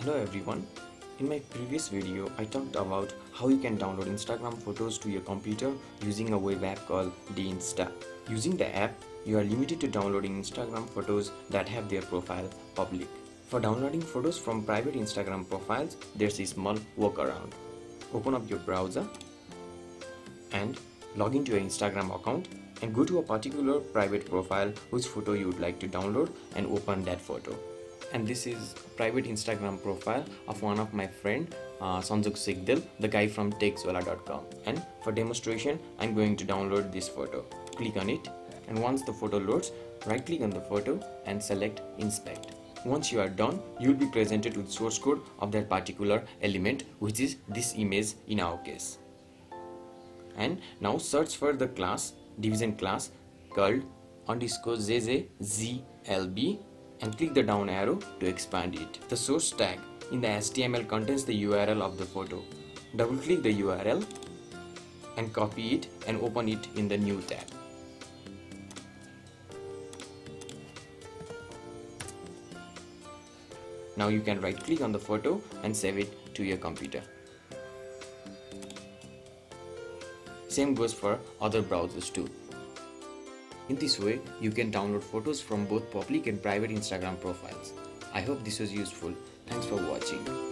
Hello everyone. In my previous video, I talked about how you can download Instagram photos to your computer using a web app called DInsta. Using the app, you are limited to downloading Instagram photos that have their profile public. For downloading photos from private Instagram profiles, there's a small workaround. Open up your browser and log into your Instagram account and go to a particular private profile whose photo you would like to download and open that photo and this is private instagram profile of one of my friend uh, sanjuk sigdel the guy from techzwala.com and for demonstration i'm going to download this photo. Click on it. And once the photo loads right click on the photo and select inspect. Once you are done you will be presented with source code of that particular element which is this image in our case. And now search for the class division class called underscore zzlb and click the down arrow to expand it. The source tag in the HTML contains the URL of the photo. Double click the URL and copy it and open it in the new tab. Now you can right click on the photo and save it to your computer. Same goes for other browsers too. In this way, you can download photos from both public and private Instagram profiles. I hope this was useful. Thanks for watching.